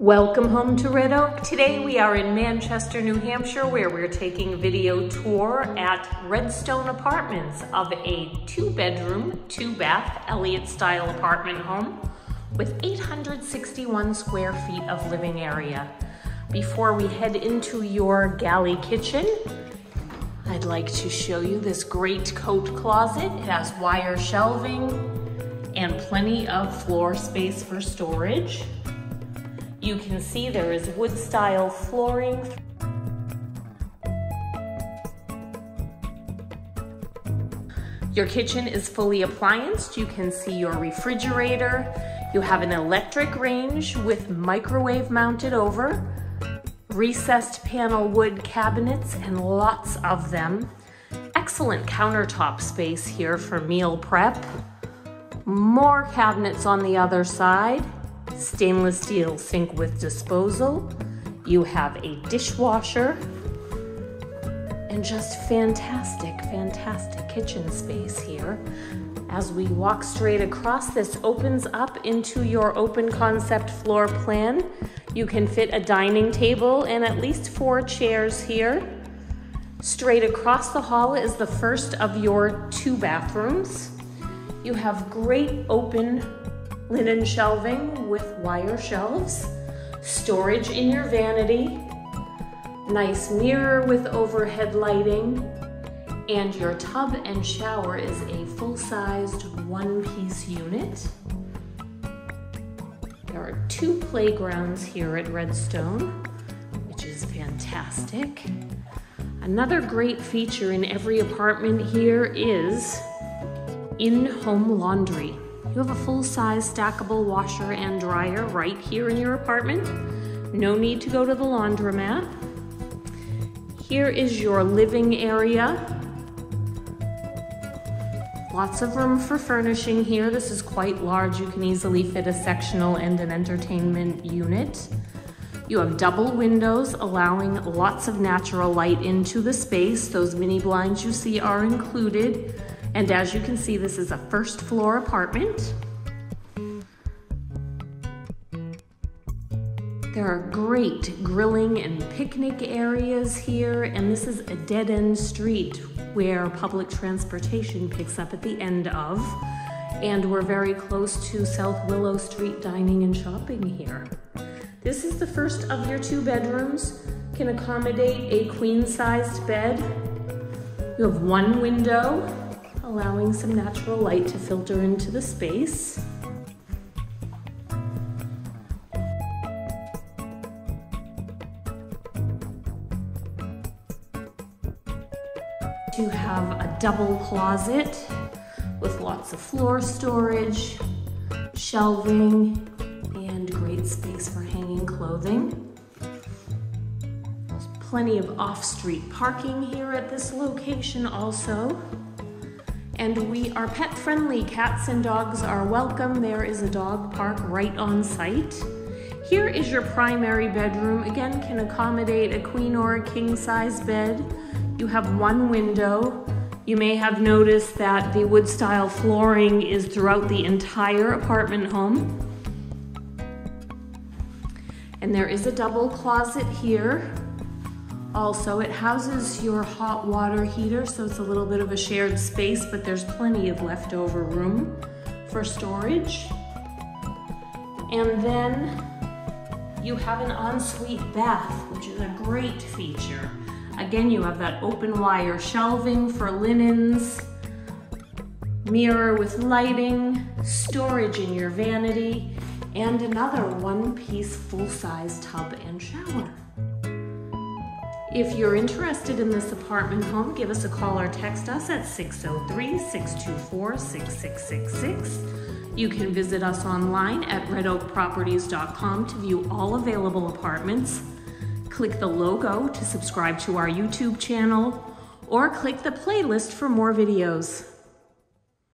Welcome home to Red Oak. Today we are in Manchester, New Hampshire, where we're taking a video tour at Redstone Apartments of a two bedroom, two bath, Elliot style apartment home with 861 square feet of living area. Before we head into your galley kitchen, I'd like to show you this great coat closet. It has wire shelving and plenty of floor space for storage. You can see there is wood style flooring. Your kitchen is fully applianced. You can see your refrigerator. You have an electric range with microwave mounted over, recessed panel wood cabinets and lots of them. Excellent countertop space here for meal prep. More cabinets on the other side stainless steel sink with disposal. You have a dishwasher and just fantastic, fantastic kitchen space here. As we walk straight across, this opens up into your open concept floor plan. You can fit a dining table and at least four chairs here. Straight across the hall is the first of your two bathrooms. You have great open linen shelving with wire shelves, storage in your vanity, nice mirror with overhead lighting, and your tub and shower is a full-sized one-piece unit. There are two playgrounds here at Redstone, which is fantastic. Another great feature in every apartment here is in-home laundry. You have a full-size stackable washer and dryer right here in your apartment. No need to go to the laundromat. Here is your living area. Lots of room for furnishing here. This is quite large. You can easily fit a sectional and an entertainment unit. You have double windows allowing lots of natural light into the space. Those mini blinds you see are included. And as you can see, this is a first floor apartment. There are great grilling and picnic areas here, and this is a dead end street where public transportation picks up at the end of. And we're very close to South Willow Street dining and shopping here. This is the first of your two bedrooms, can accommodate a queen sized bed. You have one window allowing some natural light to filter into the space. You have a double closet with lots of floor storage, shelving, and great space for hanging clothing. There's plenty of off-street parking here at this location also and we are pet friendly. Cats and dogs are welcome. There is a dog park right on site. Here is your primary bedroom. Again, can accommodate a queen or a king size bed. You have one window. You may have noticed that the wood style flooring is throughout the entire apartment home. And there is a double closet here also, it houses your hot water heater, so it's a little bit of a shared space, but there's plenty of leftover room for storage. And then you have an ensuite bath, which is a great feature. Again, you have that open wire shelving for linens, mirror with lighting, storage in your vanity, and another one-piece full-size tub and shower. If you're interested in this apartment home, give us a call or text us at 603-624-6666. You can visit us online at redoakproperties.com to view all available apartments. Click the logo to subscribe to our YouTube channel or click the playlist for more videos.